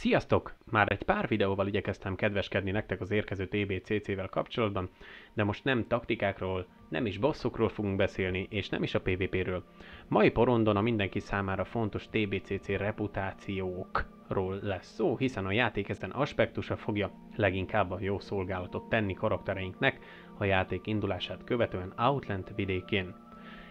Sziasztok! Már egy pár videóval igyekeztem kedveskedni nektek az érkező TBCC-vel kapcsolatban, de most nem taktikákról, nem is bosszokról fogunk beszélni, és nem is a PvP-ről. Mai porondon a mindenki számára fontos TBCC reputációkról lesz szó, hiszen a játék ezen aspektusa fogja leginkább a jó szolgálatot tenni karaktereinknek a játék indulását követően Outland vidékén.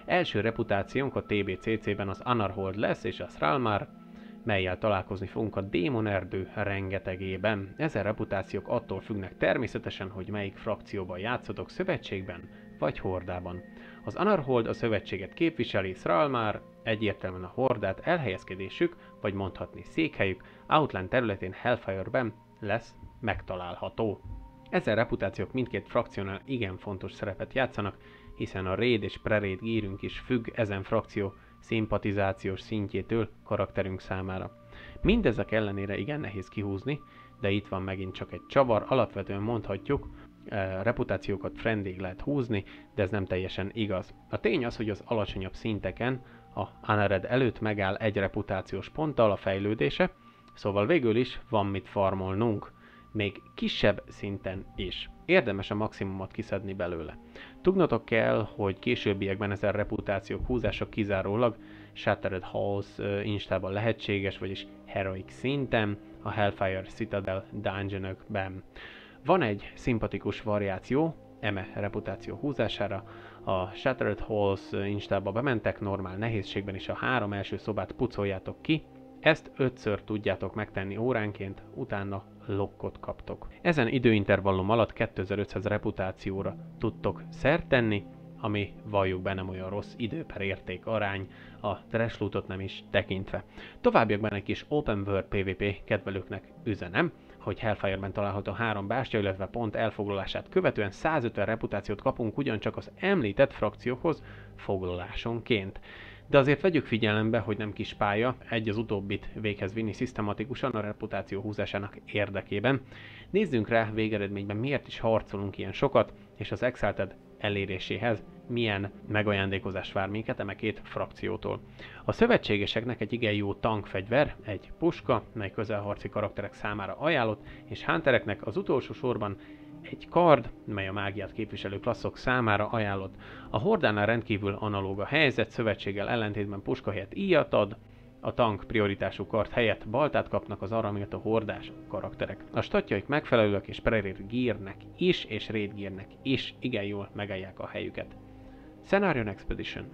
Első reputációnk a TBCC-ben az Anarhold lesz, és a Sralmar, melyel találkozni fogunk a Démon Erdő rengetegében. Ezen reputációk attól függnek természetesen, hogy melyik frakcióban játszotok szövetségben vagy hordában. Az Anarhold a szövetséget képviseli, Sralmar egyértelműen a hordát elhelyezkedésük, vagy mondhatni székhelyük, Outland területén Hellfire-ben lesz megtalálható. Ezen reputációk mindkét frakciónál igen fontos szerepet játszanak, hiszen a raid és pre-raid gírünk is függ ezen frakció szimpatizációs szintjétől karakterünk számára. Mindezek ellenére igen nehéz kihúzni, de itt van megint csak egy csavar, alapvetően mondhatjuk, e, reputációkat friendlig lehet húzni, de ez nem teljesen igaz. A tény az, hogy az alacsonyabb szinteken a Anared előtt megáll egy reputációs ponttal a fejlődése, szóval végül is van mit farmolnunk még kisebb szinten is. Érdemes a maximumot kiszedni belőle. Tudnotok kell, hogy későbbiekben ezen reputációk húzása kizárólag Shattered Halls instában lehetséges, vagyis heroic szinten, a Hellfire Citadel dungeonokben. Van egy szimpatikus variáció, eme reputáció húzására, a Shattered Halls instába bementek, normál nehézségben is a három első szobát pucoljátok ki, ezt ötször tudjátok megtenni óránként, utána lokkot kaptok. Ezen időintervallum alatt 2500 reputációra tudtok szert tenni, ami valljuk be nem olyan rossz idő per érték arány, a trash lootot nem is tekintve. Továbbiakban egy kis Open World PvP kedvelőknek üzenem, hogy Hellfire-ben található három bástya, illetve pont elfoglalását követően 150 reputációt kapunk ugyancsak az említett frakcióhoz foglalásonként de azért vegyük figyelembe, hogy nem kis pálya, egy az utóbbit véghez vinni szisztematikusan a reputáció húzásának érdekében. Nézzünk rá végeredményben miért is harcolunk ilyen sokat, és az Exalted eléréséhez milyen megajándékozás vár minket eme két frakciótól. A szövetségeseknek egy igen jó tankfegyver, egy puska, mely közelharci karakterek számára ajánlott, és huntereknek az utolsó sorban egy kard, mely a mágiát képviselő klasszok számára ajánlott. A hordánál rendkívül analóg a helyzet, szövetséggel ellentétben puska helyett íjat ad, a tank prioritású kart helyett baltát kapnak az arra a hordás karakterek. A statjaik megfelelőek és Predator Gearnek is, és Raid Gearnek is igen jól megállják a helyüket. Scenarion Expedition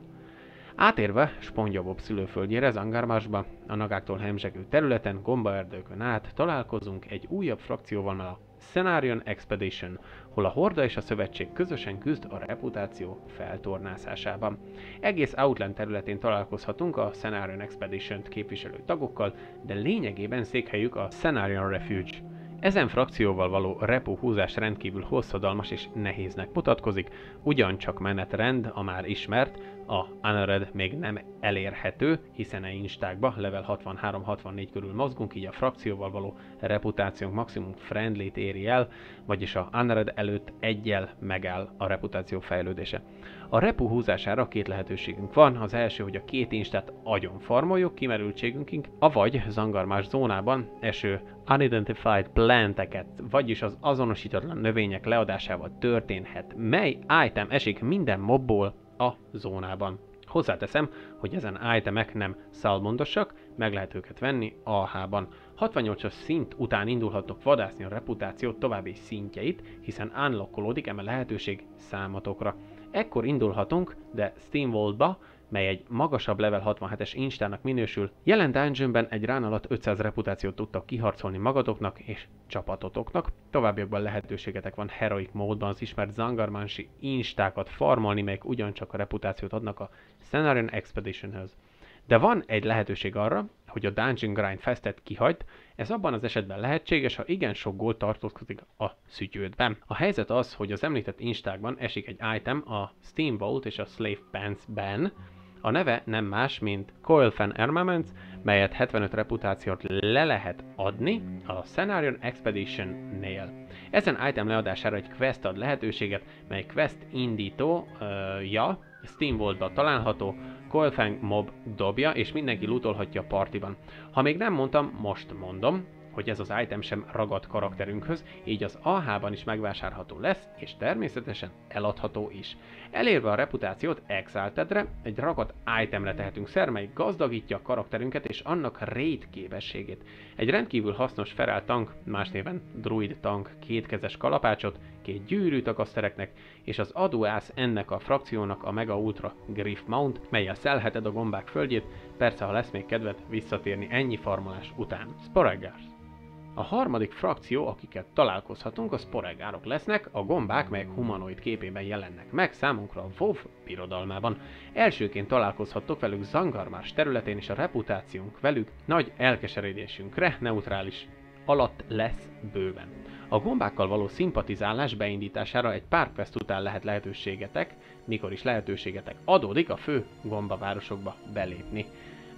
Átérve Spongyabob szülőföldjére, Zangarmasba, a nagáktól hemzsegő területen, gombaerdőkön át találkozunk egy újabb frakcióval, a Scenarion Expedition, hol a Horda és a Szövetség közösen küzd a reputáció feltornászásában. Egész Outland területén találkozhatunk a Scenarion Expedition-t képviselő tagokkal, de lényegében székhelyük a Scenarion Refuge. Ezen frakcióval való repu húzás rendkívül hosszadalmas és nehéznek mutatkozik, ugyancsak menetrend a már ismert, a Anared még nem elérhető, hiszen a instákba level 63-64 körül mozgunk, így a frakcióval való reputációnk maximum friendly éri el, vagyis a Anared előtt egyel megáll a reputáció fejlődése. A repu húzására két lehetőségünk van, az első, hogy a két instát agyon farmoljuk kimerültségünkig, avagy zangarmás zónában eső unidentified planteket, vagyis az azonosítatlan növények leadásával történhet, mely item esik minden mobból a zónában. Hozzáteszem, hogy ezen itemek nem szalmondosak, meg lehet őket venni AH-ban. 68-as szint után indulhatok vadászni a reputáció további szintjeit, hiszen unlockolódik eme lehetőség számatokra. Ekkor indulhatunk, de Steamworld-ba, mely egy magasabb level 67-es instának minősül, jelen dungeonben egy rán alatt 500 reputációt tudtak kiharcolni magatoknak és csapatotoknak. Továbbiakban lehetőségetek van heroic módban az ismert Zangarmansi instákat farmolni, melyek ugyancsak a reputációt adnak a Scenarion Expeditionhöz. De van egy lehetőség arra, hogy a Dungeon Grind Festet kihagyd, ez abban az esetben lehetséges, ha igen sok gól tartózkodik a szütyődben. A helyzet az, hogy az említett instákban esik egy item a Steam Vault és a Slave Pants-ben, a neve nem más, mint Coilfen Armaments, melyet 75 reputációt le lehet adni a Scenarion Expedition-nél. Ezen item leadására egy quest ad lehetőséget, mely quest indítója Steam Vault-ba található, Coilfang mob dobja, és mindenki lootolhatja a partiban. Ha még nem mondtam, most mondom, hogy ez az item sem ragad karakterünkhöz, így az AH-ban is megvásárható lesz, és természetesen eladható is. Elérve a reputációt Exaltedre, egy ragadt itemre tehetünk szer, mely gazdagítja a karakterünket és annak raid képességét. Egy rendkívül hasznos Feral tank, más néven Druid tank kétkezes kalapácsot, két gyűrűt a kasztereknek, és az adóász ennek a frakciónak a Mega Ultra Griff Mount, melyel szelheted a gombák földjét, persze ha lesz még kedved visszatérni ennyi farmolás után. Sporegars. A harmadik frakció, akiket találkozhatunk, a sporegárok lesznek, a gombák, melyek humanoid képében jelennek meg számunkra a WoW birodalmában. Elsőként találkozhattok velük Zangarmars területén, és a reputációnk velük nagy elkeseredésünkre neutrális alatt lesz bőven. A gombákkal való szimpatizálás beindítására egy pár quest után lehet lehetőségetek, mikor is lehetőségetek adódik a fő gombavárosokba belépni.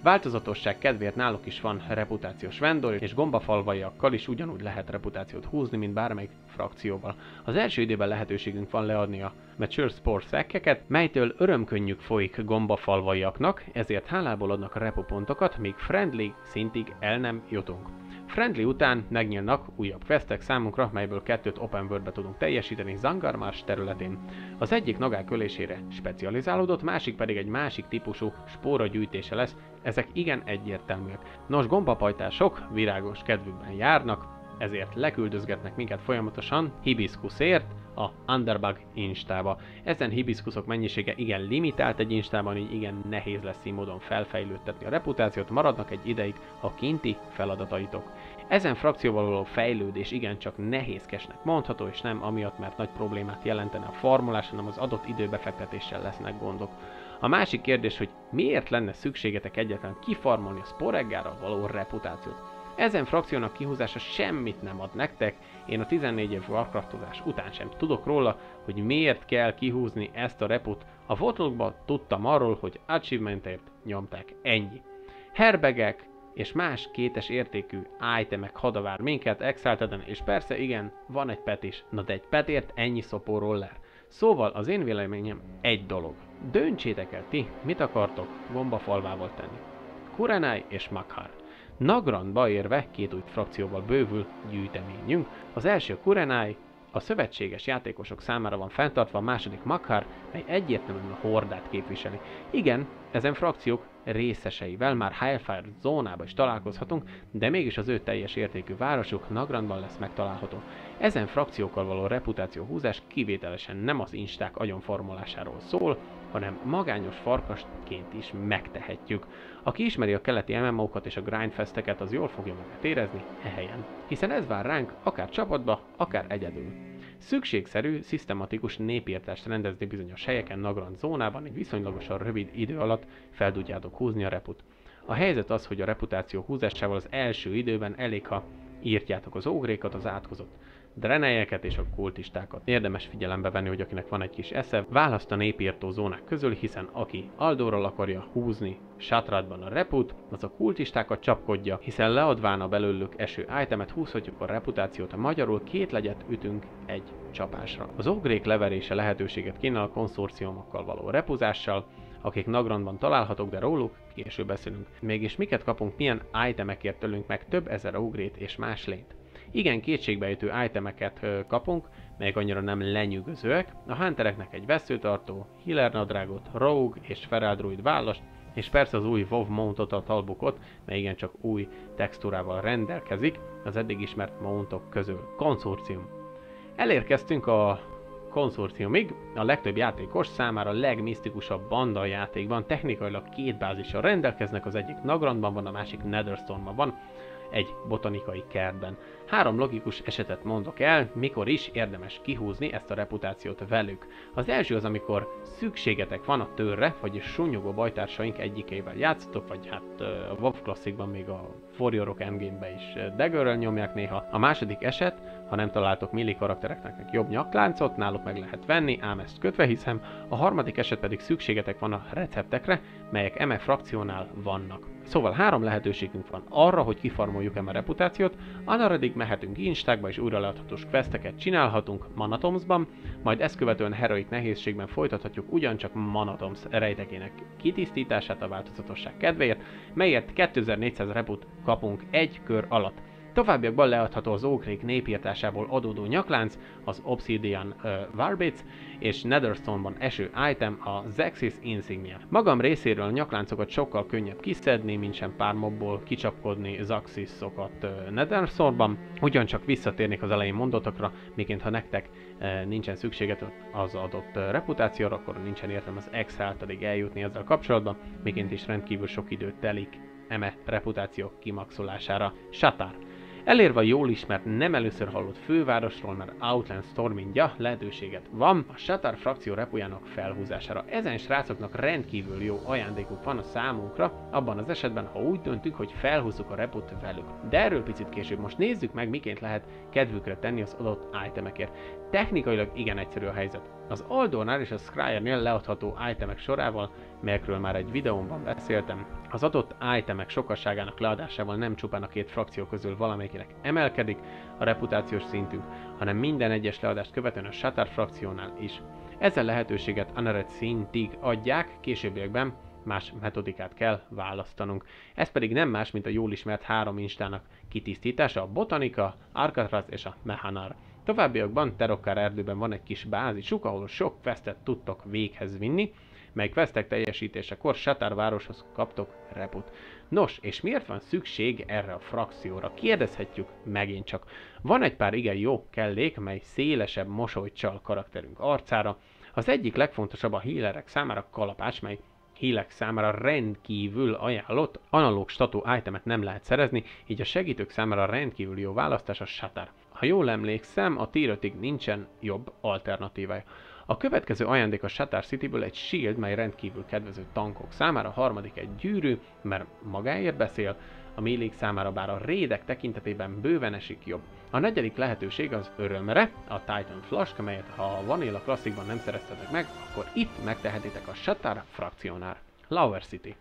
Változatosság kedvéért náluk is van reputációs vendor, és gombafalvaiakkal is ugyanúgy lehet reputációt húzni, mint bármelyik frakcióval. Az első időben lehetőségünk van leadni a Mature Sport szekkeket, melytől örömkönnyük folyik gombafalvaiaknak, ezért hálából adnak a repupontokat, míg friendly szintig el nem jutunk. Friendly után megnyílnak újabb questek számunkra, melyből kettőt open world tudunk teljesíteni Zangarmars területén. Az egyik nagák ölésére specializálódott, másik pedig egy másik típusú spóra gyűjtése lesz, ezek igen egyértelműek. Nos, gombapajtások virágos kedvükben járnak, ezért leküldözgetnek minket folyamatosan hibiskuszért, a Underbug instába. Ezen hibiszkuszok mennyisége igen limitált egy instában, így igen nehéz lesz így módon felfejlődtetni a reputációt, maradnak egy ideig a kinti feladataitok. Ezen frakcióval való fejlődés igencsak nehézkesnek mondható, és nem amiatt, mert nagy problémát jelentene a formulás, hanem az adott időbefektetéssel lesznek gondok. A másik kérdés, hogy miért lenne szükségetek egyetlen kifarmolni a sporeggárral való reputációt. Ezen frakciónak kihúzása semmit nem ad nektek, én a 14 év Warcraftozás után sem tudok róla, hogy miért kell kihúzni ezt a reput. A fotókban tudtam arról, hogy achievementért nyomták ennyi. Herbegek és más kétes értékű itemek hadavár minket Exalteden, és persze igen, van egy pet is, na de egy petért ennyi szopó roller. Szóval az én véleményem egy dolog. Döntsétek el ti, mit akartok gombafalvával tenni. Kurenai és Makhar. Nagrandba érve két új frakcióval bővül gyűjteményünk. Az első Kurenai, a szövetséges játékosok számára van fenntartva, a második Makhar, mely egyértelműen a hordát képviseli. Igen, ezen frakciók részeseivel már Hellfire zónába is találkozhatunk, de mégis az ő teljes értékű városuk Nagrandban lesz megtalálható. Ezen frakciókkal való reputáció húzás kivételesen nem az insták agyonformulásáról szól, hanem magányos farkasként is megtehetjük. Aki ismeri a keleti MMO-kat és a grindfesteket, az jól fogja magát érezni e helyen. Hiszen ez vár ránk, akár csapatba, akár egyedül. Szükségszerű, szisztematikus népírtást rendezni bizonyos helyeken Nagrand zónában, egy viszonylagosan rövid idő alatt fel tudjátok húzni a reput. A helyzet az, hogy a reputáció húzásával az első időben elég, ha írtjátok az ógrékat, az átkozott drenelyeket és a kultistákat. Érdemes figyelembe venni, hogy akinek van egy kis esze, választ a népírtó zónák közül, hiszen aki Aldóról akarja húzni Satrádban a reput, az a kultistákat csapkodja, hiszen leadván a belőlük eső itemet húzhatjuk a reputációt, a magyarul két legyet ütünk egy csapásra. Az ogrék leverése lehetőséget kínál a konszorciumokkal való repuzással, akik Nagrandban találhatók, de róluk később beszélünk. Mégis miket kapunk, milyen itemekért tőlünk meg több ezer ogrét és más lényt. Igen kétségbejtő itemeket kapunk, melyek annyira nem lenyűgözőek. A huntereknek egy veszőtartó, healer nadrágot, rogue és feral druid vállast, és persze az új WoW mountot a talbukot, mely igencsak új textúrával rendelkezik, az eddig ismert mountok közül. Konszorcium. Elérkeztünk a konszorciumig, a legtöbb játékos számára legmisztikusabb banda játékban technikailag két bázissal rendelkeznek, az egyik Nagrandban van, a másik Netherstormban van, egy botanikai kertben. Három logikus esetet mondok el, mikor is érdemes kihúzni ezt a reputációt velük. Az első az, amikor szükségetek van a törre, vagyis sunyogó bajtársaink egyikével játszotok, vagy hát a WoW Classicban még a Warriorok Endgame-be is daggerrel nyomják néha. A második eset, ha nem találtok milli karaktereknek jobb nyakláncot, náluk meg lehet venni, ám ezt kötve hiszem. A harmadik eset pedig szükségetek van a receptekre, melyek eme frakciónál vannak. Szóval három lehetőségünk van arra, hogy kifarmoljuk eme reputációt, anaredig mehetünk instákba és újra leadhatós questeket csinálhatunk Manatomsban, majd ezt követően heroik nehézségben folytathatjuk ugyancsak Manatoms rejtekének kitisztítását a változatosság kedvéért, melyet 2400 reput kapunk egy kör alatt. Továbbiakban leadható az Ókrék népírtásából adódó nyaklánc, az Obsidian uh, Warbits, és Netherstone-ban eső item, a Zexis Insignia. Magam részéről a nyakláncokat sokkal könnyebb kiszedni, mint sem pár mobból kicsapkodni Zaxiszokat uh, Netherstone-ban. Ugyancsak visszatérnék az elején mondatokra, miként ha nektek uh, nincsen szükséget az adott reputációra, akkor nincsen értelme az X általig eljutni ezzel kapcsolatban, miként is rendkívül sok időt telik eme reputáció kimaxolására. Satár. Elérve a jól ismert, nem először hallott fővárosról, mert Outland Stormingja lehetőséget van a Shatar frakció repújának felhúzására. Ezen srácoknak rendkívül jó ajándékuk van a számunkra, abban az esetben, ha úgy döntünk, hogy felhúzzuk a reput velük. De erről picit később most nézzük meg, miként lehet kedvükre tenni az adott itemekért. Technikailag igen egyszerű a helyzet. Az Aldornál és a Scryer-nél leadható itemek sorával, melyekről már egy videómban beszéltem, az adott itemek sokasságának leadásával nem csupán a két frakció közül valamelyikinek emelkedik a reputációs szintünk, hanem minden egyes leadást követően a Shatter frakciónál is. Ezzel lehetőséget Anaret szintig adják, későbbiekben más metodikát kell választanunk. Ez pedig nem más, mint a jól ismert három instának kitisztítása, a botanika, Arcatraz és a Mehanar. Továbbiakban Terokkár erdőben van egy kis bázisuk, ahol sok questet tudtok véghez vinni, mely questek teljesítésekor Satár városhoz kaptok reput. Nos, és miért van szükség erre a frakcióra? Kérdezhetjük megint csak. Van egy pár igen jó kellék, mely szélesebb mosolyt csal karakterünk arcára. Az egyik legfontosabb a healerek számára kalapács, mely hílek számára rendkívül ajánlott, analóg statú itemet nem lehet szerezni, így a segítők számára rendkívül jó választás a Shatter. Ha jól emlékszem, a tier 5 nincsen jobb alternatívája. A következő ajándék a Shatter Cityből egy shield, mely rendkívül kedvező tankok számára, a harmadik egy gyűrű, mert magáért beszél, a mélék számára bár a rédek tekintetében bőven esik jobb. A negyedik lehetőség az örömre, a Titan Flask, amelyet ha a Vanilla Classicban nem szereztetek meg, akkor itt megtehetitek a Shatter frakciónál. Lower City.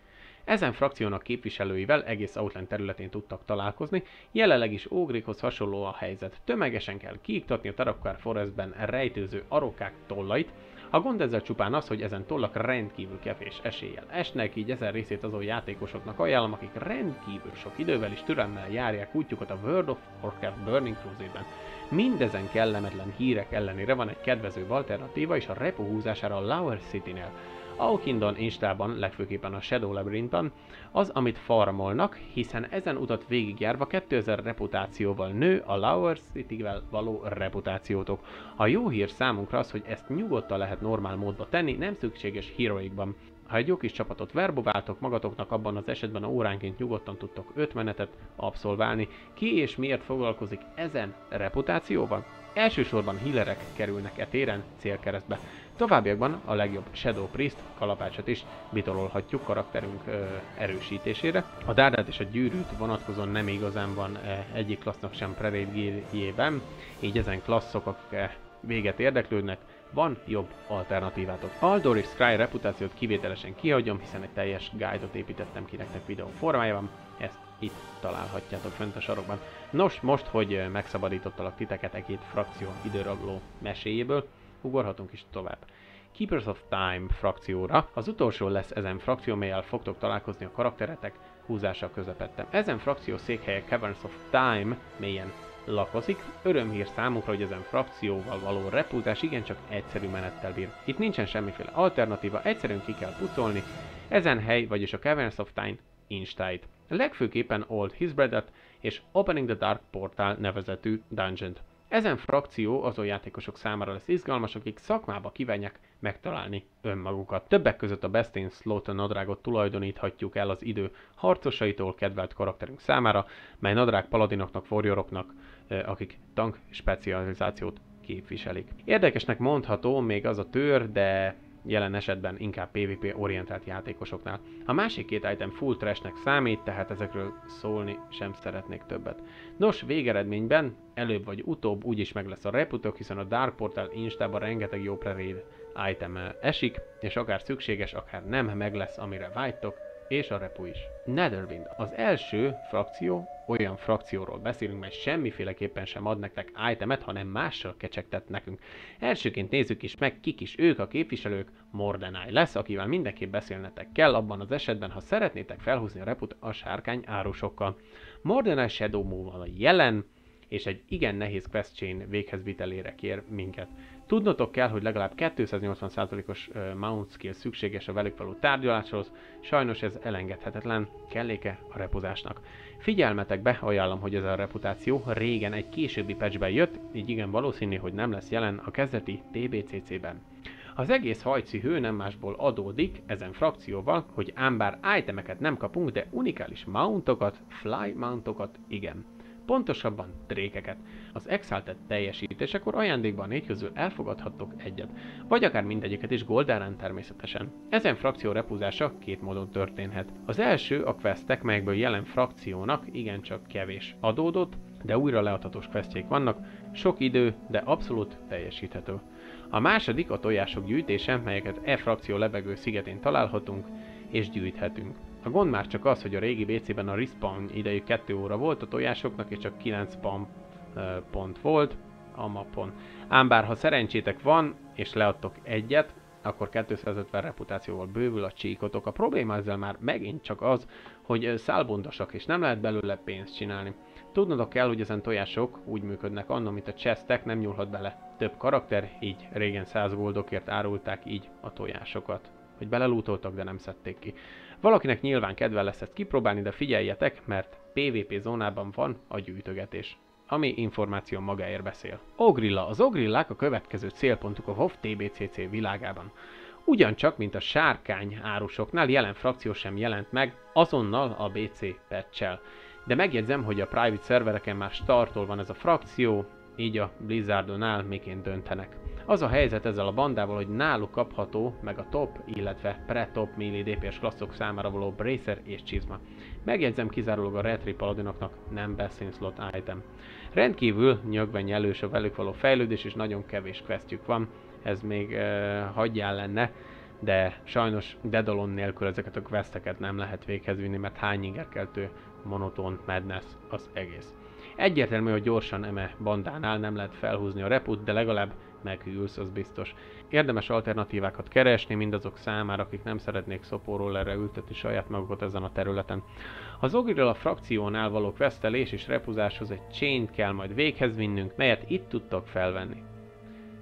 Ezen frakciónak képviselőivel egész Outland területén tudtak találkozni, jelenleg is Ógrikhoz hasonló a helyzet. Tömegesen kell kiiktatni a Tarakkar Forestben rejtőző arokák tollait, a gond ezzel csupán az, hogy ezen tollak rendkívül kevés eséllyel esnek, így ezen részét azon játékosoknak ajánlom, akik rendkívül sok idővel és türemmel járják útjukat a World of Warcraft Burning Crusade-ben. Mindezen kellemetlen hírek ellenére van egy kedvezőbb alternatíva is a repo húzására a Lower City-nél. Aukindon Instában, legfőképpen a Shadow Labyrinthban, az, amit farmolnak, hiszen ezen utat végigjárva 2000 reputációval nő a Lower City-vel való reputációtok. A jó hír számunkra az, hogy ezt nyugodtan lehet normál módba tenni, nem szükséges heroikban. Ha egy jó kis csapatot verbováltok magatoknak, abban az esetben óránként nyugodtan tudtok 5 menetet abszolválni. Ki és miért foglalkozik ezen reputációval? Elsősorban healerek kerülnek e téren célkeresztbe. Továbbiakban a legjobb Shadow Priest kalapácsot is bitololhatjuk karakterünk ö, erősítésére. A dárdát és a gyűrűt vonatkozóan nem igazán van ö, egyik klassznak sem prerégéjében, így ezen klasszok, akik véget érdeklődnek, van jobb alternatívátok. Aldor és Sky reputációt kivételesen kihagyom, hiszen egy teljes guide-ot építettem ki nektek videó formájában, ezt itt találhatjátok fönt a sarokban. Nos, most, hogy megszabadítottalak titeket egy két frakció időrabló meséjéből, ugorhatunk is tovább. Keepers of Time frakcióra. Az utolsó lesz ezen frakció, melyel fogtok találkozni a karakteretek húzása közepette. Ezen frakció székhelye Caverns of Time mélyen lakozik. Örömhír számukra, hogy ezen frakcióval való repúzás igencsak egyszerű menettel bír. Itt nincsen semmiféle alternatíva, egyszerűen ki kell pucolni. Ezen hely, vagyis a Caverns of Time instáit. Legfőképpen Old Hisbredet és Opening the Dark Portal nevezetű dungeon-t. Ezen frakció azon játékosok számára lesz izgalmas, akik szakmába kívánják megtalálni önmagukat. Többek között a Bestin Slaughter nadrágot tulajdoníthatjuk el az idő harcosaitól kedvelt karakterünk számára, mely nadrág paladinoknak, warrioroknak, akik tank specializációt képviselik. Érdekesnek mondható még az a tör, de jelen esetben inkább PvP orientált játékosoknál. A másik két item full trashnek számít, tehát ezekről szólni sem szeretnék többet. Nos, végeredményben előbb vagy utóbb úgyis meg lesz a reputok, hiszen a Dark Portal Instában rengeteg jó preréd item esik, és akár szükséges, akár nem, meg lesz amire vágytok, és a repu is. Netherwind. Az első frakció olyan frakcióról beszélünk, mely semmiféleképpen sem ad nektek itemet, hanem mással kecsegtet nekünk. Elsőként nézzük is meg, kik is ők a képviselők. Mordenai lesz, akivel mindenképp beszélnetek kell, abban az esetben, ha szeretnétek felhúzni a reput a sárkány árusokkal. Mordenai Shadow Move jelen, és egy igen nehéz quest chain véghezvitelére kér minket. Tudnotok kell, hogy legalább 280%-os mount skill szükséges a velük való tárgyaláshoz, sajnos ez elengedhetetlen, kelléke a repuzásnak. Figyelmetekbe ajánlom, hogy ez a reputáció régen egy későbbi patchben jött, így igen valószínű, hogy nem lesz jelen a kezdeti TBCC-ben. Az egész hajci hő nem másból adódik ezen frakcióval, hogy ám bár itemeket nem kapunk, de unikális mountokat, fly mountokat igen pontosabban trékeket. Az Exalted teljesítésekor ajándékban négy közül elfogadhattok egyet, vagy akár mindegyiket is goldárán természetesen. Ezen frakció repúzása két módon történhet. Az első a questek, melyekből jelen frakciónak igencsak kevés adódott, de újra leadhatós questjék vannak, sok idő, de abszolút teljesíthető. A második a tojások gyűjtése, melyeket e frakció lebegő szigetén találhatunk és gyűjthetünk. A gond már csak az, hogy a régi BC-ben a respawn idejük 2 óra volt a tojásoknak, és csak 9 spawn pont volt a mapon. Ám bár ha szerencsétek van, és leadtok egyet, akkor 250 reputációval bővül a csíkotok. A probléma ezzel már megint csak az, hogy szálbondasak, és nem lehet belőle pénzt csinálni. Tudnotok kell, hogy ezen tojások úgy működnek annól, mint a chestek, nem nyúlhat bele több karakter, így régen 100 goldokért árulták így a tojásokat. Hogy belelútoltak, de nem szedték ki. Valakinek nyilván kedve lesz ezt kipróbálni, de figyeljetek, mert PvP zónában van a gyűjtögetés ami információ magáért beszél. Ogrilla. Az ogrillák a következő célpontuk a WoW TBCC világában. Ugyancsak, mint a sárkány árusoknál, jelen frakció sem jelent meg azonnal a BC patch De megjegyzem, hogy a private szervereken már startol van ez a frakció, így a Blizzardonál miként döntenek. Az a helyzet ezzel a bandával, hogy náluk kapható meg a top, illetve pre-top melee DPS klasszok számára való Bracer és Csizma. Megjegyzem kizárólag a Retri Paladinoknak nem Best slot item. Rendkívül nyögvenyi elős a velük való fejlődés és nagyon kevés questjük van, ez még uh, hagyjál lenne, de sajnos Dedalon nélkül ezeket a questeket nem lehet véghez vinni, mert hány ingerkeltő monoton madness az egész. Egyértelmű, hogy gyorsan eme bandánál nem lehet felhúzni a reput, de legalább meghűlsz, az biztos. Érdemes alternatívákat keresni mindazok számára, akik nem szeretnék szopóról erre ültetni saját magukat ezen a területen. Az a frakciónál való questelés és repuzáshoz egy chain kell majd véghez vinnünk, melyet itt tudtok felvenni.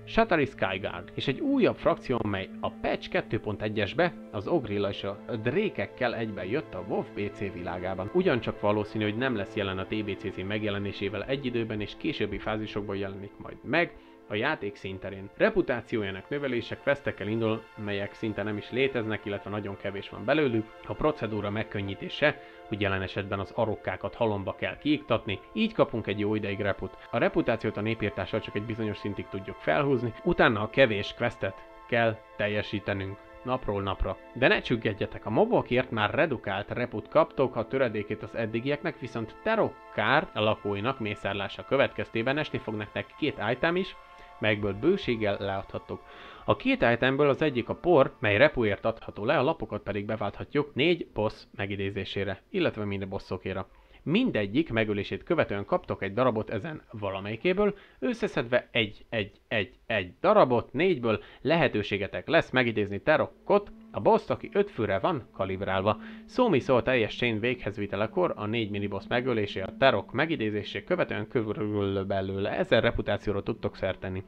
Shatari Skyguard, és egy újabb frakció, mely a patch 2.1-esbe az Ogrilla és a drékekkel egyben jött a WoW BC világában. Ugyancsak valószínű, hogy nem lesz jelen a TBCC megjelenésével egy időben és későbbi fázisokban jelenik majd meg, a játék szinterén. Reputációjának növelése questekkel indul, melyek szinte nem is léteznek, illetve nagyon kevés van belőlük. A procedúra megkönnyítése, hogy jelen esetben az arokkákat halomba kell kiiktatni, így kapunk egy jó ideig reput. A reputációt a népírtással csak egy bizonyos szintig tudjuk felhúzni, utána a kevés questet kell teljesítenünk napról napra. De ne csüggedjetek, a mobokért már redukált reput kaptok, a töredékét az eddigieknek, viszont terokkár lakóinak mészárlása következtében esni fog nektek két item is, melyekből bőséggel leadhatok. A két itemből az egyik a por, mely repúért adható le, a lapokat pedig beválthatjuk négy boss megidézésére, illetve minden bosszokéra. Mindegyik megölését követően kaptok egy darabot ezen valamelyikéből, összeszedve egy-egy-egy-egy darabot, négyből lehetőségetek lesz megidézni Terokkot, a boss, aki 5 főre van kalibrálva. Szó mi szó teljes chain véghez vitelekor a 4 miniboss megölésé a Terok megidézésé követően körülbelül belőle 1000 reputációra tudtok szerteni.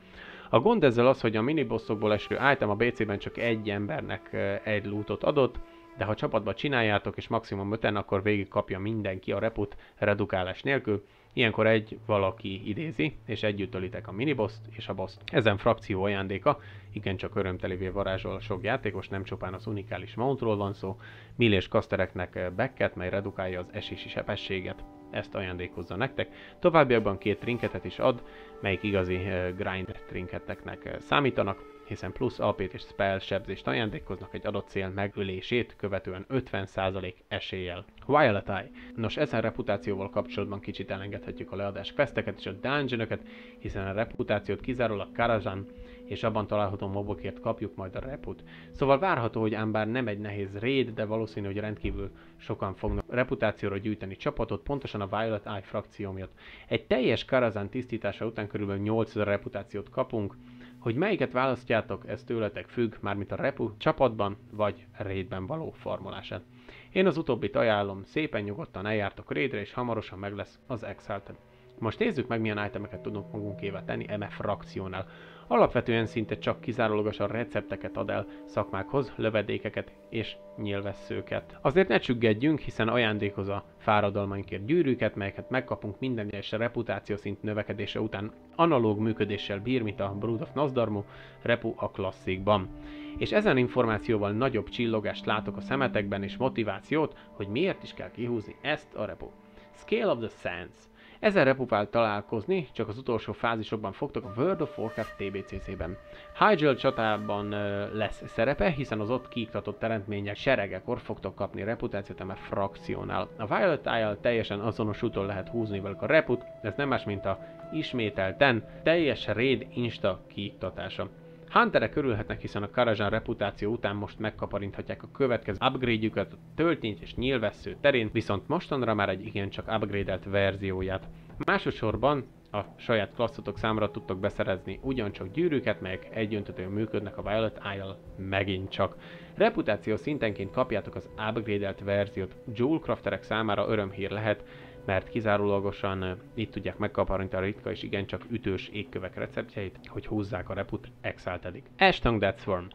A gond ezzel az, hogy a minibossokból eső item a BC-ben csak egy embernek egy lootot adott, de ha csapatban csináljátok és maximum 5 akkor végig kapja mindenki a reput redukálás nélkül, Ilyenkor egy valaki idézi, és együtt ölitek a miniboszt és a boszt. Ezen frakció ajándéka igencsak örömtelévé varázsol sok játékos, nem csupán az unikális mountról van szó, millés kasztereknek backet, mely redukálja az esési sebességet, ezt ajándékozza nektek. Továbbiakban két trinketet is ad, melyik igazi grind trinketeknek számítanak. Hiszen plusz alpét és spell sebzést ajándékoznak egy adott cél megölését, követően 50% eséllyel. Violet Eye. Nos, ezen reputációval kapcsolatban kicsit elengedhetjük a leadás questeket és a dungeonokat, hiszen a reputációt kizárólag Karazhan és abban található mobokért kapjuk majd a reput. Szóval várható, hogy ám bár nem egy nehéz raid, de valószínű, hogy rendkívül sokan fognak reputációra gyűjteni csapatot, pontosan a Violet Eye frakció miatt. Egy teljes Karazhan tisztítása után körülbelül 8000 reputációt kapunk, hogy melyiket választjátok, ez tőletek függ, mármint a repu csapatban vagy raidben való formulását. Én az utóbbit ajánlom, szépen nyugodtan eljártok raidre, és hamarosan meg lesz az Exalted. Most nézzük meg, milyen itemeket tudunk magunkével tenni MF frakciónál. Alapvetően szinte csak kizárólagosan recepteket ad el szakmákhoz, lövedékeket és nyilvesszőket. Azért ne csüggedjünk, hiszen ajándékoz a fáradalmainkért gyűrűket, melyeket megkapunk minden egyes reputációszint növekedése után analóg működéssel bír, mint a Brood of Nazdarmu Repu a klasszikban. És ezen információval nagyobb csillogást látok a szemetekben és motivációt, hogy miért is kell kihúzni ezt a repu. Scale of the Sands. Ezen repupál találkozni, csak az utolsó fázisokban fogtok a World of Warcraft TBCC-ben. Hyjal csatában lesz szerepe, hiszen az ott kiiktatott teremtmények seregekor fogtok kapni reputációt eme frakciónál. A Violet eye teljesen azonos úton lehet húzni velük a reput, ez nem más, mint a ismételten teljes raid insta kiiktatása. Hunterek körülhetnek, hiszen a Karazhan reputáció után most megkaparinthatják a következő upgrade-jüket a töltény és nyílvessző terén, viszont mostanra már egy igencsak upgrade-elt verzióját. Másodszorban a saját klasszotok számra tudtok beszerezni ugyancsak gyűrűket, melyek egyöntetően működnek a Violet Isle megint csak. Reputáció szintenként kapjátok az upgrade-elt verziót. Jewel crafterek számára örömhír lehet, mert kizárólagosan itt tudják megkaparintani a ritka és igencsak ütős égkövek receptjeit, hogy húzzák a reput exaltedik. Ashtung Death Swarm.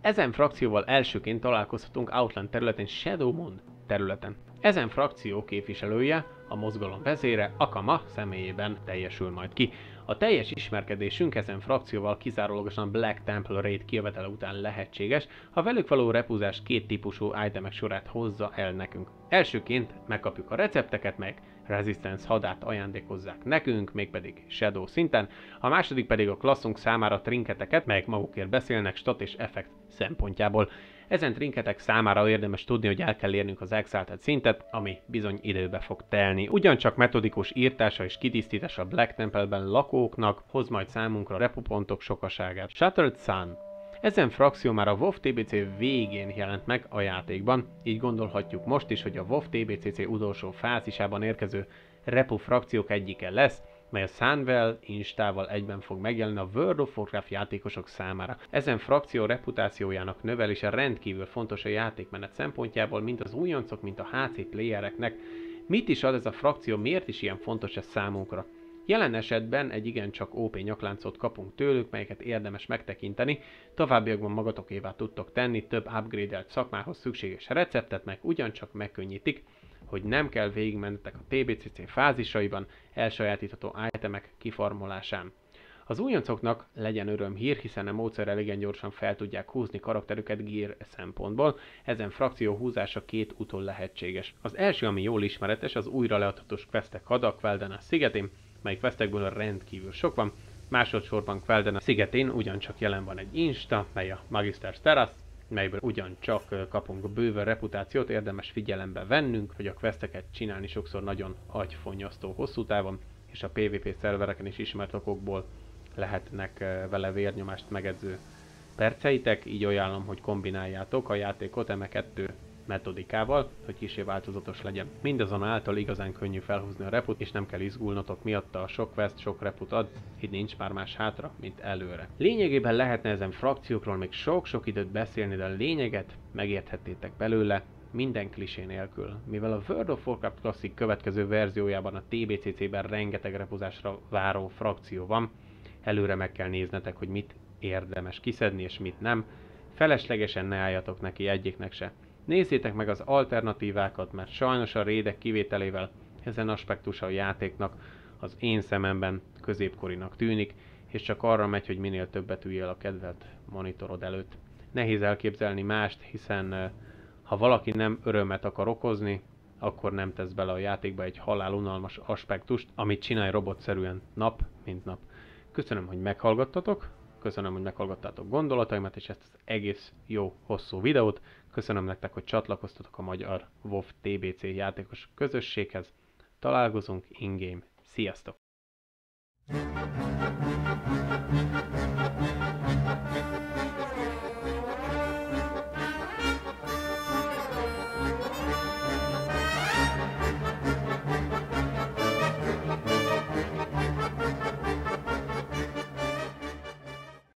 Ezen frakcióval elsőként találkozhatunk Outland területén Shadow Moon területen. Ezen frakció képviselője, a mozgalom vezére, Akama személyében teljesül majd ki. A teljes ismerkedésünk ezen frakcióval kizárólagosan Black Temple Raid kijövetele után lehetséges, ha velük való repúzás két típusú itemek sorát hozza el nekünk. Elsőként megkapjuk a recepteket, meg Resistance hadát ajándékozzák nekünk, mégpedig Shadow szinten, a második pedig a klasszunk számára trinketeket, melyek magukért beszélnek stat és effekt szempontjából. Ezen trinketek számára érdemes tudni, hogy el kell érnünk az Exalted szintet, ami bizony időbe fog telni. Ugyancsak metodikus írtása és kitisztítása Black Temple-ben lakóknak hoz majd számunkra repupontok sokaságát. Shattered Sun ezen frakció már a WoW TBC végén jelent meg a játékban, így gondolhatjuk most is, hogy a WoW TBCC utolsó fázisában érkező repu frakciók egyike lesz, mely a Sunwell Instával egyben fog megjelenni a World of Warcraft játékosok számára. Ezen frakció reputációjának növelése rendkívül fontos a játékmenet szempontjából, mint az újoncok, mint a HC playereknek. Mit is ad ez a frakció, miért is ilyen fontos ez számunkra? Jelen esetben egy igencsak OP nyakláncot kapunk tőlük, melyeket érdemes megtekinteni, továbbiakban magatokévá tudtok tenni több upgrade-elt szakmához szükséges receptet, meg ugyancsak megkönnyítik, hogy nem kell végigmennetek a TBCC fázisaiban elsajátítható itemek kiformolásán. Az újoncoknak legyen öröm hír, hiszen a módszerrel igen gyorsan fel tudják húzni karakterüket gear szempontból, ezen frakció húzása két úton lehetséges. Az első, ami jól ismeretes, az újra leadhatós questek Hadak Veldena szigetén, melyik vesztekből rendkívül sok van. Másodszorban Kvelden a szigetén ugyancsak jelen van egy Insta, mely a Magister Terrace, melyből ugyancsak kapunk bőven reputációt, érdemes figyelembe vennünk, hogy a questeket csinálni sokszor nagyon agyfonyasztó hosszú távon, és a PvP szervereken is ismert okokból lehetnek vele vérnyomást megedző perceitek, így ajánlom, hogy kombináljátok a játékot M2 metodikával, hogy kisé változatos legyen. Mindazonáltal igazán könnyű felhúzni a reput, és nem kell izgulnotok miatta a sok vest, sok reput ad, így nincs már más hátra, mint előre. Lényegében lehetne ezen frakciókról még sok-sok időt beszélni, de a lényeget megérthettétek belőle, minden klisé nélkül. Mivel a World of Warcraft Classic következő verziójában a TBCC-ben rengeteg repuzásra váró frakció van, előre meg kell néznetek, hogy mit érdemes kiszedni és mit nem, feleslegesen ne álljatok neki egyiknek se. Nézzétek meg az alternatívákat, mert sajnos a rédek kivételével ezen aspektusa a játéknak az én szememben középkorinak tűnik, és csak arra megy, hogy minél többet üljél a kedvelt monitorod előtt. Nehéz elképzelni mást, hiszen ha valaki nem örömet akar okozni, akkor nem tesz bele a játékba egy halálunalmas aspektust, amit csinálj robotszerűen nap, mint nap. Köszönöm, hogy meghallgattatok, köszönöm, hogy meghallgattátok gondolataimat, és ezt az egész jó, hosszú videót. Köszönöm nektek, hogy csatlakoztatok a magyar WoW TBC játékos közösséghez. Találkozunk in-game. Sziasztok!